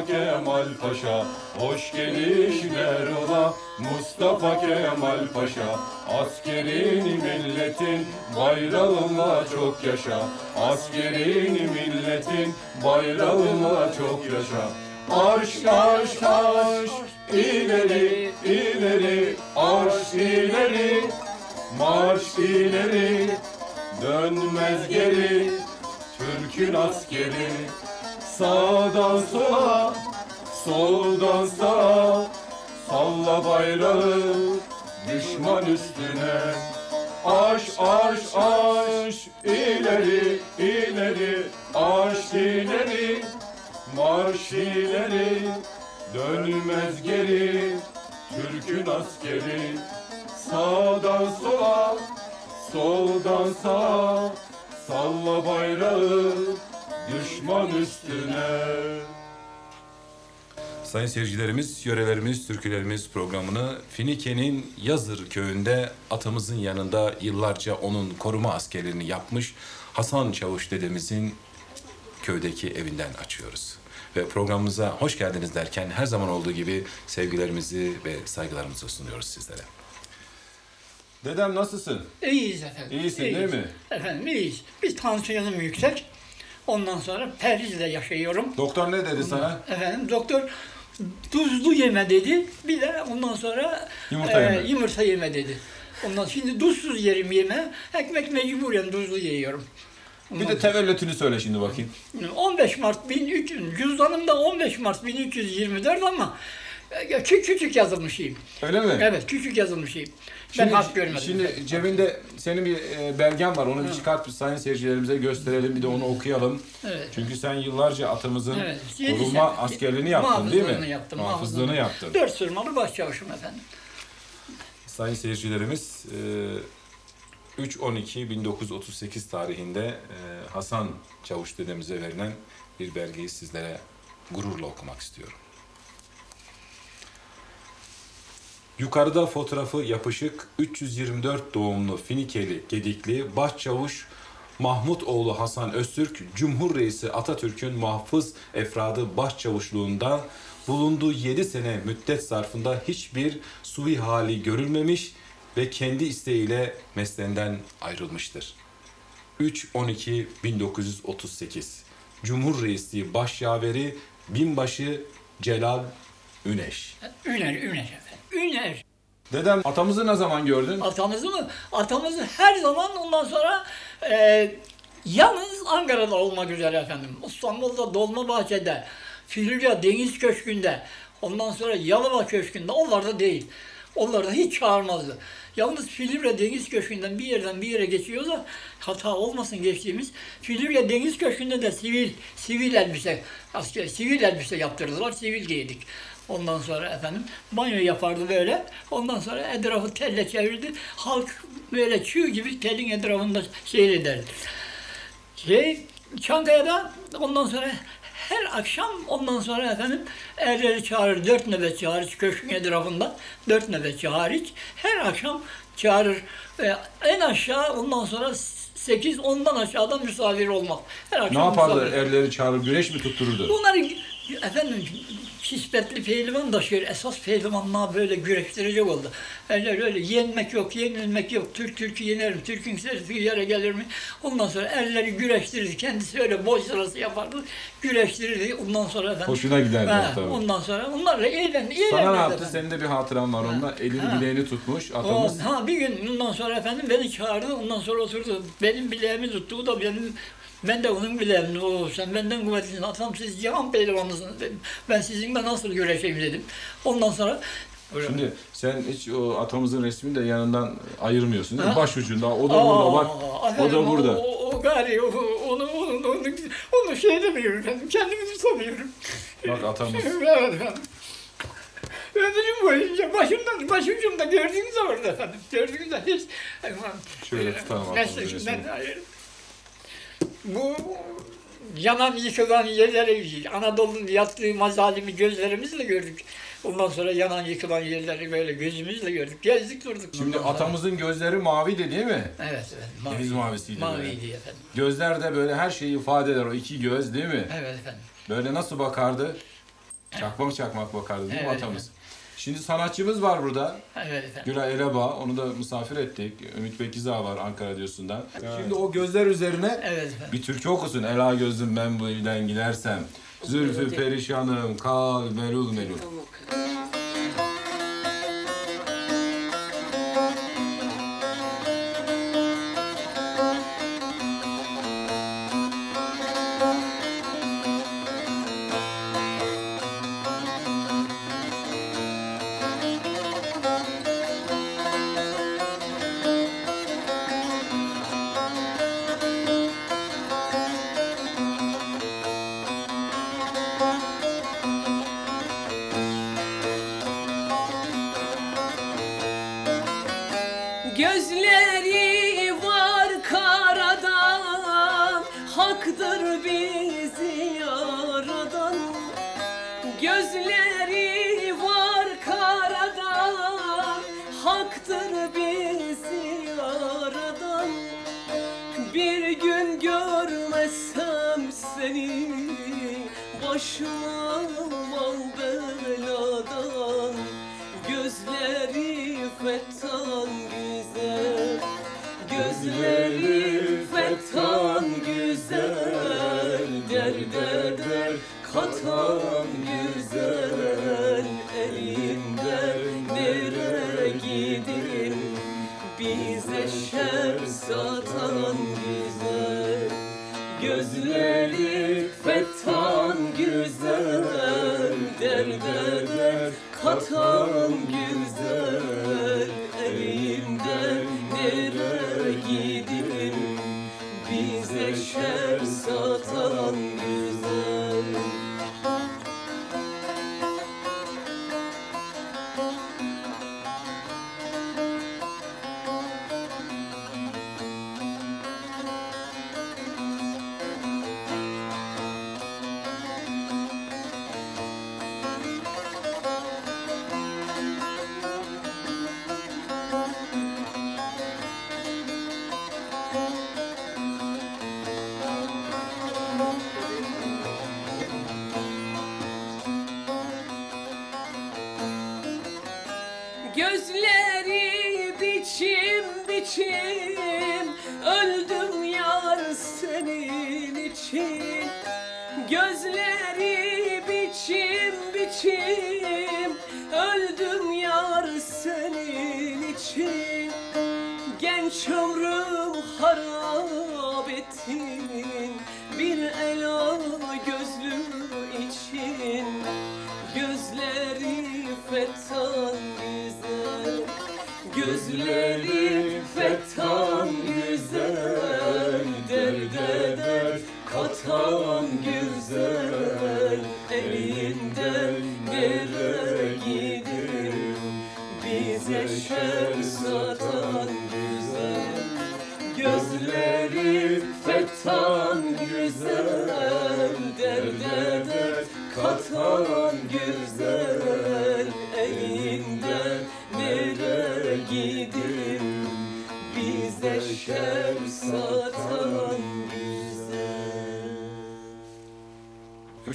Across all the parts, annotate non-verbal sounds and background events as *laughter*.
Mustafa Kemal Paşa. Hoş gelişler ola Mustafa Kemal Paşa. Askerin milletin bayrağına çok yaşa. Askerin milletin bayrağına çok yaşa. Arş arş arş ileri ileri arş ileri. Marş ileri dönmez geri Türk'ün askeri sağdan sola soldan sağa salla bayrağı düşman üstüne. Arş arş arş ileri ileri arş ileri marş ileri dönmez geri Türk'ün askeri. Sağdan sola soldan sağa salla bayrağı düşman üstüne Sayın seyircilerimiz, yörelerimiz, türkülerimiz programını Finike'nin Yazır köyünde atamızın yanında yıllarca onun koruma askerliğini yapmış Hasan Çavuş dedemizin köydeki evinden açıyoruz. Ve programımıza hoş geldiniz derken her zaman olduğu gibi sevgilerimizi ve saygılarımızı sunuyoruz sizlere. Dedem nasılsın? İyiyiz efendim. İyisin iyiyiz. değil mi? Efendim iyiyiz. Bir tansiyonum yüksek. Ondan sonra perhizle yaşıyorum. Doktor ne dedi sana? Efendim doktor tuzlu yeme dedi. Bir de ondan sonra Yumurta yeme. yumurta yeme dedi. Ondan şimdi tuzsuz yerim yeme. Ekmek mecburen tuzlu yiyorum. Bir de tevellütünü söyle şimdi bakayım. 15 Mart 1300, cüzdanımda 15 Mart 1324 ama e, küçük küçük yazılmışım. Öyle mi? Evet küçük yazılmışım. Ben Şimdi, hak görmedim. şimdi cebinde senin bir e, belgen var. Onu bir çıkart bir sayın seyircilerimize gösterelim. Bir de onu okuyalım. Evet. Çünkü sen yıllarca atamızın Evet, sene- askerliğini yaptın değil mi? Yaptım. Muhafızlığını yaptın. Dört sırmalı başçavuşum efendim. Sayın seyircilerimiz e, 3-12-1938 tarihinde e, Hasan Çavuş dedemize verilen bir belgeyi sizlere gururla okumak istiyorum. Yukarıda fotoğrafı yapışık 324 doğumlu Finikeli Gedikli Başçavuş Mahmut oğlu Hasan Öztürk, Cumhur Reisi Atatürk'ün muhafız efradı başçavuşluğunda bulunduğu 7 sene müddet zarfında hiçbir suvi hali görülmemiş ve kendi isteğiyle mesleğinden ayrılmıştır. 3-12-1938 Cumhur Reisliği Başyaveri Binbaşı Celal Üneş. Üner, Üner efendim. Üner. Dedem atamızı ne zaman gördün? Atamızı mı? Atamızı her zaman ondan sonra e, yalnız Ankara'da olmak üzere efendim. İstanbul'da Dolmabahçe'de, Filya Deniz Köşkü'nde, ondan sonra Yalova Köşkü'nde, onlarda değil. Onlarda hiç çağırmazdı. Yalnız Filivre Deniz Köşkü'nden bir yerden bir yere geçiyorsa hata olmasın geçtiğimiz. Filivre Deniz Köşkü'nde de sivil sivil elbise asker sivil elbise yaptırdılar. Sivil giydik. Ondan sonra efendim banyo yapardı böyle. Ondan sonra etrafı telle çevirdi. Halk böyle çığ gibi telin etrafında seyrederdi. Şey, Çankaya'da ondan sonra her akşam ondan sonra efendim erleri çağırır, dört nöbetçi hariç köşkün etrafında, dört nöbetçi hariç her akşam çağırır. Ve en aşağı ondan sonra 8 ondan aşağıdan misafir olmak. Her Ne akşam yapardı? misafir. Erleri çağırıp güreş mi tuttururdu? Bunları efendim kispetli pehlivan taşıyor. Esas pehlivanlığa böyle güreştirecek oldu. Erler öyle yenmek yok, yenilmek yok. Türk Türk'ü yenerim, Türk'ün sesi yere gelir mi? Ondan sonra erleri güreştirirdi. Kendisi öyle boy sırası yapardı. Güreştirirdi. Ondan sonra efendim. Hoşuna giderdi Ha, tabii. Ondan sonra onlarla eğlen, eğlenirdi. Sana ne yaptı? efendim. Senin de bir hatıran var onunla. Elini Ha. bileğini tutmuş O, atamız. ha bir gün ondan sonra efendim beni çağırdı. Ondan sonra oturdu. Benim bileğimi tuttu. O da benim ben de onun bileğini. O sen benden kuvvetlisin. Atam siz cihan pehlivanısınız dedim. Ben sizinle nasıl güreşeyim dedim. Ondan sonra Şimdi sen hiç o atamızın resmini de yanından ayırmıyorsun değil mi? Ha? Başucunda. O da burada bak. O efendim, da burada. O, o, o gari, o, onu, onu, onu, onu şey demiyorum efendim. Kendimi tutamıyorum. Bak atamız. *laughs* evet efendim. Ömrüm boyunca başımdan, başucumda gördüğünüz orada efendim. Gördüğünüz hiç... Şöyle tutalım atamızın Meslekimden resmini. Bu yanan yıkılan yerleri, Anadolu'nun yattığı mazalimi gözlerimizle gördük. Ondan sonra yanan yıkılan yerleri böyle gözümüzle gördük. Gezdik durduk. Şimdi sonra- atamızın gözleri maviydi değil mi? Evet evet. Deniz mavisiydi böyle. Maviydi efendim. Gözler de böyle her şeyi ifade eder o iki göz değil mi? Evet efendim. Böyle nasıl bakardı? Çakmak çakmak bakardı değil mi Evet, atamız? Şimdi sanatçımız var burada. Evet efendim. Güray Eleba, onu da misafir ettik. Ümit Bekiza var Ankara Radyosu'ndan. Şimdi o gözler üzerine Evet efendim. bir türkü okusun. Ela gözüm ben bu evden gidersem. Zülfü perişanım, kal melul melul. Gözleri Gözleri var karadan Haktır bizi yaradan Bir gün görmezsem seni Başıma satan Genç ömrüm harap ettin Bir ela gözlü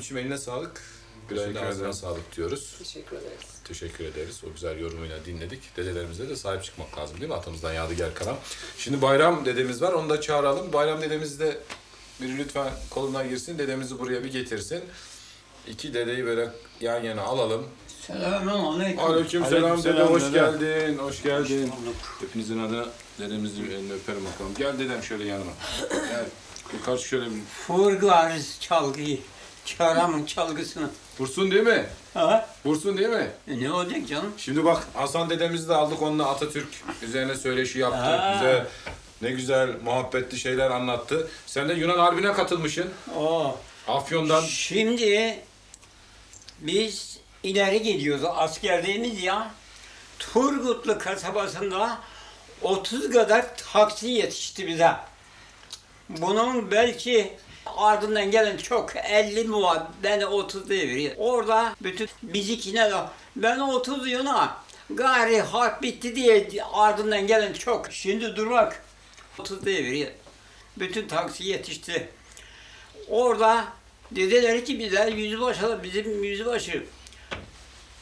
Ümit'ciğim eline sağlık. Ağzına ederim. sağlık diyoruz. Teşekkür ederiz. Teşekkür ederiz. O güzel yorumuyla dinledik. Dedelerimize de sahip çıkmak lazım değil mi? Atamızdan yadigar kalan. Şimdi Bayram dedemiz var. Onu da çağıralım. Bayram dedemiz de biri lütfen koluna girsin. Dedemizi buraya bir getirsin. İki dedeyi böyle yan yana alalım. Selamun aleyküm. Aleyküm selam dede. Hoş geldin. Hoş geldin. Hepinizin adına dedemizin elini öperim bakalım. Gel dedem şöyle yanıma. Gel. Yukarı şöyle bir... Vurgularız çalgıyı. Çağıramın çalgısını. Vursun değil mi? Ha? Vursun değil mi? E ne olacak canım? Şimdi bak Hasan dedemizi de aldık onunla Atatürk üzerine söyleşi yaptı. Ha. Güzel ne güzel muhabbetli şeyler anlattı. Sen de Yunan Harbi'ne katılmışsın. Oo. Afyon'dan Şimdi biz ileri gidiyoruz. Askerliğimiz ya. Turgutlu kasabasında 30 kadar taksi yetişti bize. Bunun belki ardından gelen çok 50 mi var, ben 30 değil. Orada bütün bizikine de ben 30 yına gari harp bitti diye ardından gelen çok. Şimdi dur bak 30 değil. Bütün taksi yetişti. Orada Dediler ki bize yüzbaşı, bizim yüzbaşı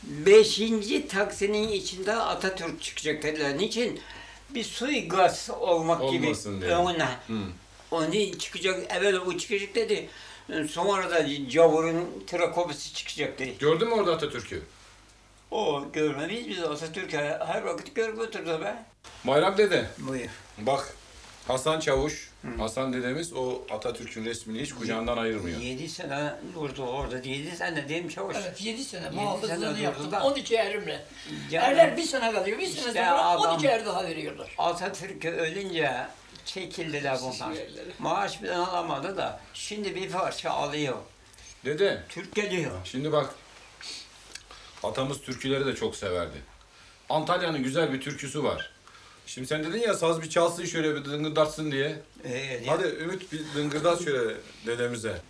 beşinci taksinin içinde Atatürk çıkacak dediler. Niçin? Bir suikast olmak Olmasın gibi diye. önüne. Hı. Onu çıkacak, evet o çıkacak dedi. Sonra da Cavur'un trakopisi çıkacak dedi. Gördün mü orada Atatürk'ü? O görmeyiz biz Atatürk'ü her vakit görüp oturdu be. Bayram dede. Buyur. Bak Hasan Çavuş, Hasan dedemiz o Atatürk'ün resmini hiç kucağından ayırmıyor. Yedi sene durdu orada. Yedi sene değil mi çavuş? Evet 7 sene Yedi muhafızlığını sene yaptım. da. 12 erimle. Yani Erler bir sene kalıyor. Bir sene İşte sonra adam- 12 er daha veriyorlar. Atatürk ölünce çekildiler bunlar. Maaş bile alamadı da şimdi bir parça alıyor. Dede, Türk geliyor. şimdi bak atamız türküleri de çok severdi. Antalya'nın güzel bir türküsü var. Şimdi sen dedin ya saz bir çalsın şöyle bir dıngırdatsın diye. Ee, Hadi Ümit bir dıngırdat şöyle dedemize.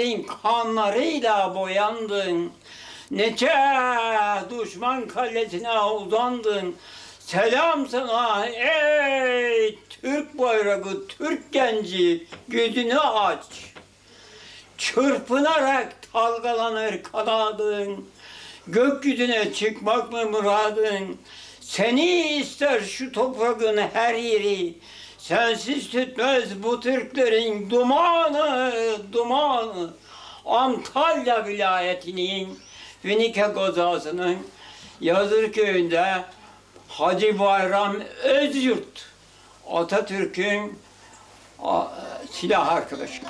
Şehitlerin kanlarıyla boyandın. Nece düşman kalesine uzandın, selam sana ey Türk bayrağı, Türk genci, gözünü aç. Çırpınarak dalgalanır kanadın, gökyüzüne çıkmak mı muradın? Seni ister şu toprağın her yeri, sensiz tütmez bu Türklerin dumanı, dumanı. Antalya vilayetinin Finike gazasının Yazır köyünde Hacı Bayram Özyurt Atatürk'ün silah arkadaşı.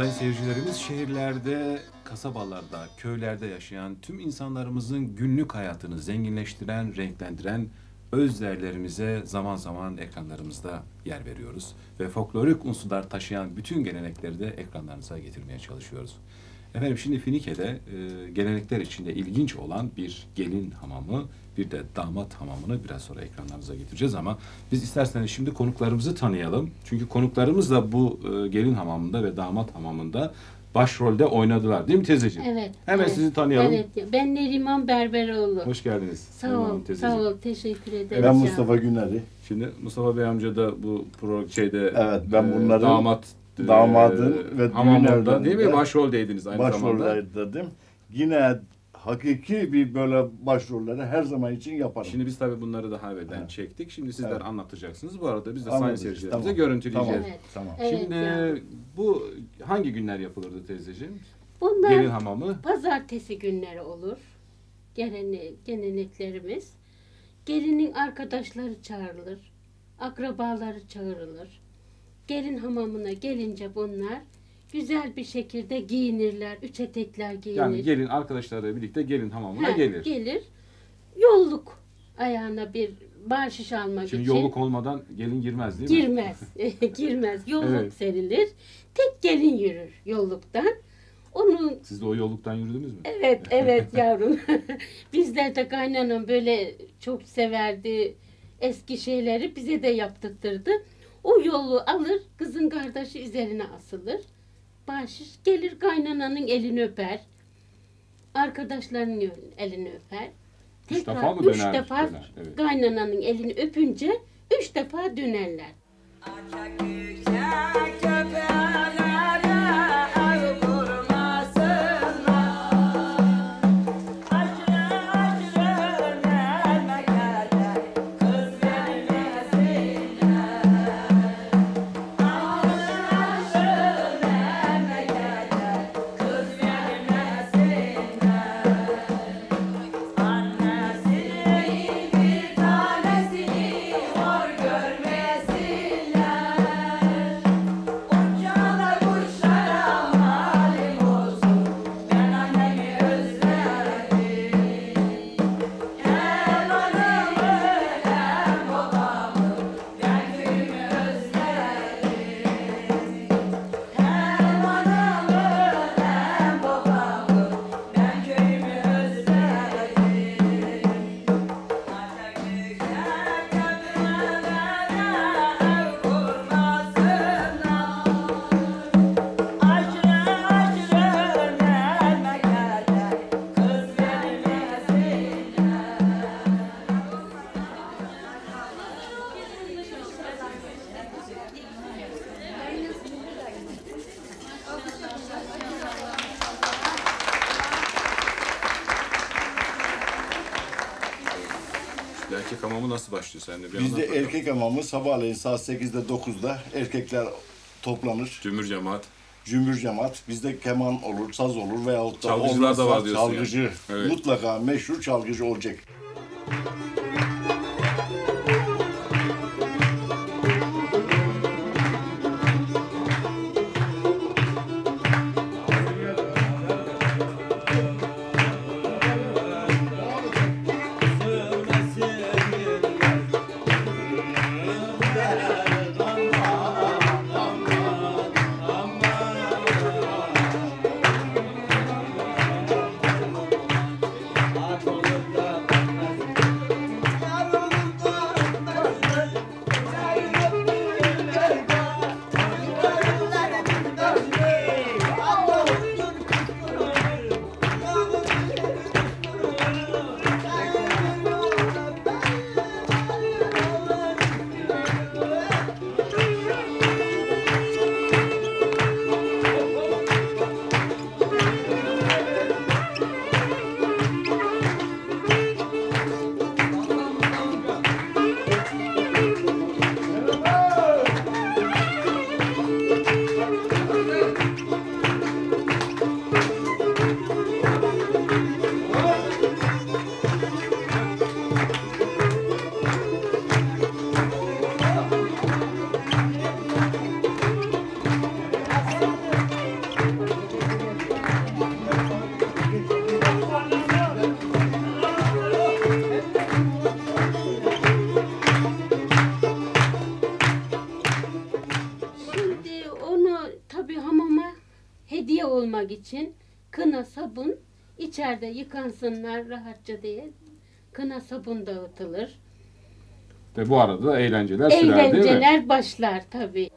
Sayın seyircilerimiz şehirlerde, kasabalarda, köylerde yaşayan tüm insanlarımızın günlük hayatını zenginleştiren, renklendiren öz değerlerimize zaman zaman ekranlarımızda yer veriyoruz. Ve folklorik unsurlar taşıyan bütün gelenekleri de ekranlarınıza getirmeye çalışıyoruz. Efendim şimdi Finike'de e, gelenekler içinde ilginç olan bir gelin hamamı, bir de damat hamamını biraz sonra ekranlarınıza getireceğiz ama biz isterseniz şimdi konuklarımızı tanıyalım. Çünkü konuklarımız da bu e, gelin hamamında ve damat hamamında başrolde oynadılar değil mi teyzeciğim? Evet. Hemen evet. sizi tanıyalım. Evet. Ben Neriman Berberoğlu. Hoş geldiniz. Sağ ol. teyzeciğim. Sağ ol. Teşekkür ederim. Ben. Mustafa Güneri. Şimdi Mustafa Bey amca da bu pro şeyde Evet, ben e, bunların damat e, damadın ve düğün hamamında değil mi evlerinde başroldeydiniz aynı zamanda. Başrollerdeydim. Yine hakiki bir böyle başrolleri her zaman için yaparım. Şimdi biz tabii bunları daha evvelden Evet. çektik. Şimdi sizler Evet. anlatacaksınız. Bu arada biz de sayın seyircilerimize tamam. görüntüleyeceğiz. Evet. Tamam. Evet, Şimdi yani. bu hangi günler yapılırdı teyzeciğim? Bunlar Gelin hamamı. pazartesi günleri olur. gelene, geleneklerimiz. Gelinin arkadaşları çağrılır. Akrabaları çağrılır. Gelin hamamına gelince bunlar güzel bir şekilde giyinirler. Üç etekler giyinir. Yani gelin arkadaşlarıyla birlikte gelin hamamına Ha, gelir. Gelir. Yolluk ayağına bir bahşiş almak Şimdi için. yolluk olmadan gelin girmez değil mi? Girmez. *laughs* Girmez. Yolluk Evet. serilir. Tek gelin yürür yolluktan. Onun Siz de o yolluktan yürüdünüz mü? evet *laughs* evet yavrum. *laughs* Bizler de kaynanam böyle çok severdi eski şeyleri bize de yaptırtırdı. O yolu alır kızın kardeşi üzerine asılır. Bahşiş gelir kaynananın elini öper. Arkadaşlarının elini öper. Üç defa mı üç döner? defa Döner, evet. kaynananın elini öpünce üç defa dönerler. Erkek hamamı nasıl başlıyor sende? Bir Bizde anlat erkek hamamı sabahleyin saat 8'de 9'da erkekler toplanır. Cümbür cemaat. Cümbür cemaat. Bizde keman olur, saz olur veyahut da Çalgıcılar da var diyorsun Çalgıcı. yani. Evet. Mutlaka meşhur çalgıcı olacak. Hediye olmak için kına sabun içeride yıkansınlar rahatça diye kına sabun dağıtılır. Ve bu arada da eğlenceler sürer değil mi? Eğlenceler başlar tabii.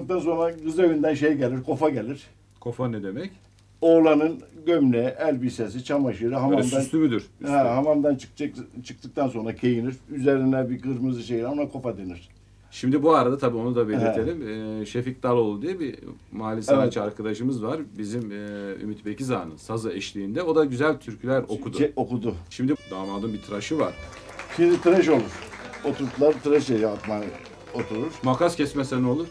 Yıkandıktan sonra kız evinden şey gelir, kofa gelir. Kofa ne demek? Oğlanın gömleği, elbisesi, çamaşırı Böyle hamamdan süslü müdür? Üstü. Ha, hamamdan çıkacak, çıktıktan sonra giyinir. Üzerine bir kırmızı şey ona kofa denir. Şimdi bu arada tabii onu da belirtelim. Ee, Şefik Daloğlu diye bir mali sanatçı arkadaşımız var. Bizim e, Ümit Bekizağ'ın sazı eşliğinde. O da güzel türküler okudu. Şey, okudu. Şimdi damadın bir tıraşı var. Şimdi tıraş olur. Oturttular tıraş yapmaya oturur. Makas kesmese ne olur?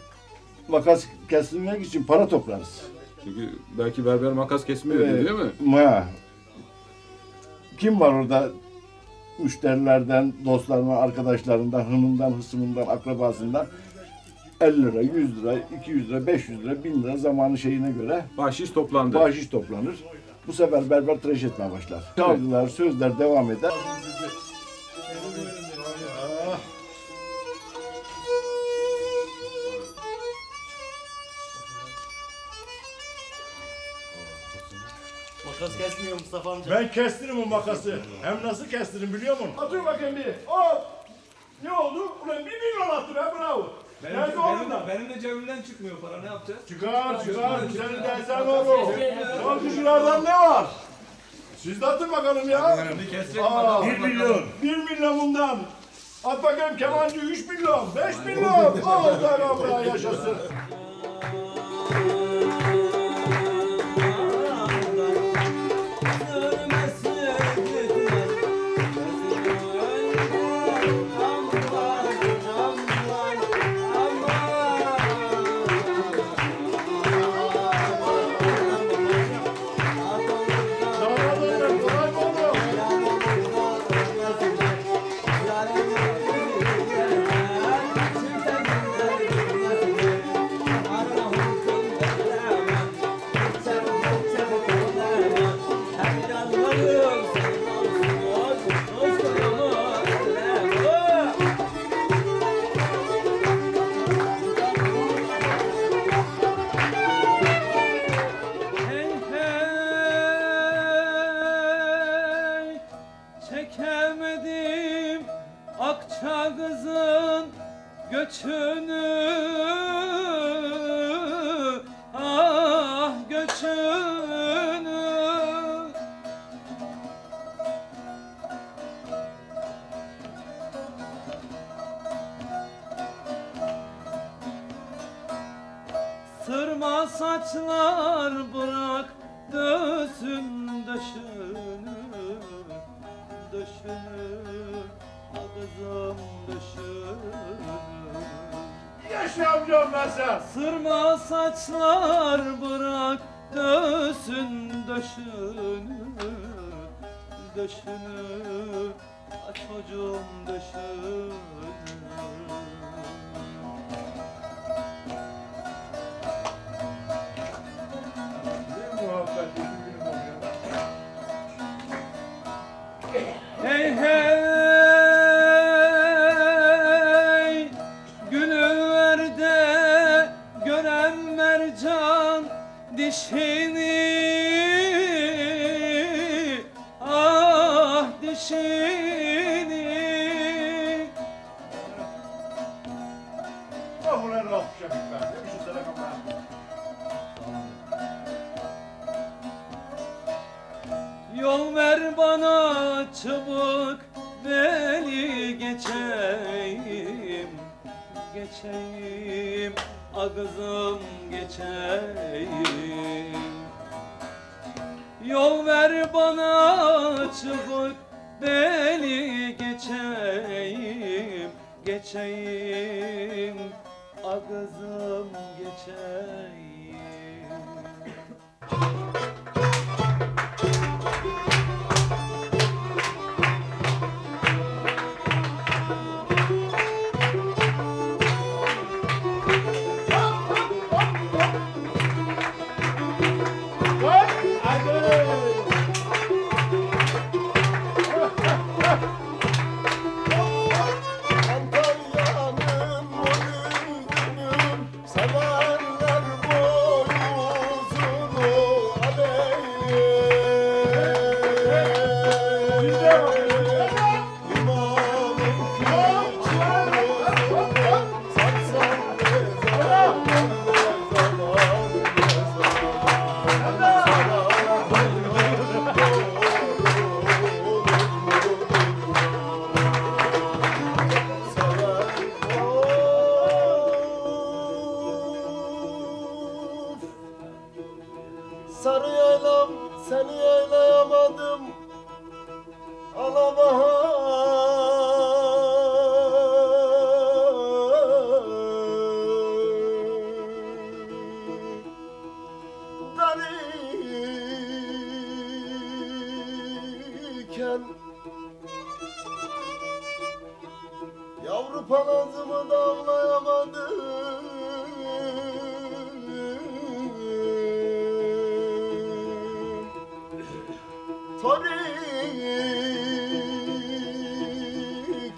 Makas kesilmek için para toplarız. Çünkü belki berber makas kesmiyor Evet. değil mi? Ha. Kim var orada? Müşterilerden, dostlarından, arkadaşlarından, hınından, hısmından, akrabasından 50 lira, 100 lira, 200 lira, 500 lira, 1000 lira zamanı şeyine göre Bahşiş toplandı. bahşiş toplanır. Bu sefer berber tıraş etmeye başlar. Çalgılar, sözler devam eder. Makas kesmiyor Mustafa amca. Ben kestirim o makası. Hem nasıl kestirim biliyor musun? Atın bakayım bir. Hop. Ne oldu? Ulan bir milyon attı be bravo. Nerede oğlum da? benim de cebimden çıkmıyor para ne yapacağız? Çıkar çıkar. Senin dersen oğlum. Çalgıcılardan ne var? Siz de atın bakalım ya. Aa, bir milyon. Bir milyon bundan. At bakayım kemancı 3 milyon, 5 milyon. Tamam be yaşasın. Döşünü Döşünü Aç çocuğum döşünü Ne muhabbet ağzım geçeyim. Yol ver bana çabuk beni geçeyim Geçeyim. Ağzım geçeyim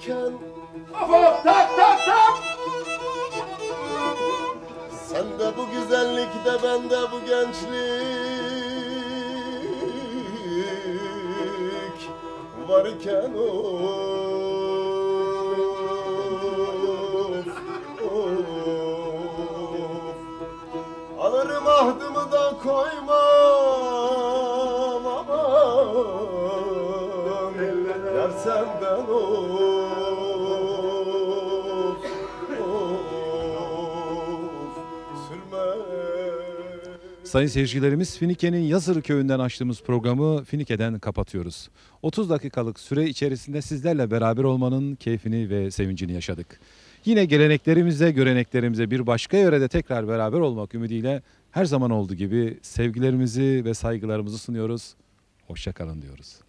Toriken Hop tak tak tak. Sen de bu güzellikte ben de bu gençlik varken of of. Alırım ahdımı da koymam aman. Yar senden of of Sayın seyircilerimiz Finike'nin Yazır köyünden açtığımız programı Finike'den kapatıyoruz. 30 dakikalık süre içerisinde sizlerle beraber olmanın keyfini ve sevincini yaşadık. Yine geleneklerimize, göreneklerimize bir başka yörede tekrar beraber olmak ümidiyle her zaman olduğu gibi sevgilerimizi ve saygılarımızı sunuyoruz. Hoşçakalın diyoruz.